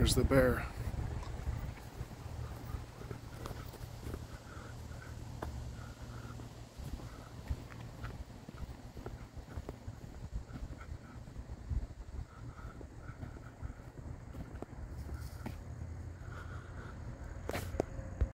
There's the bear.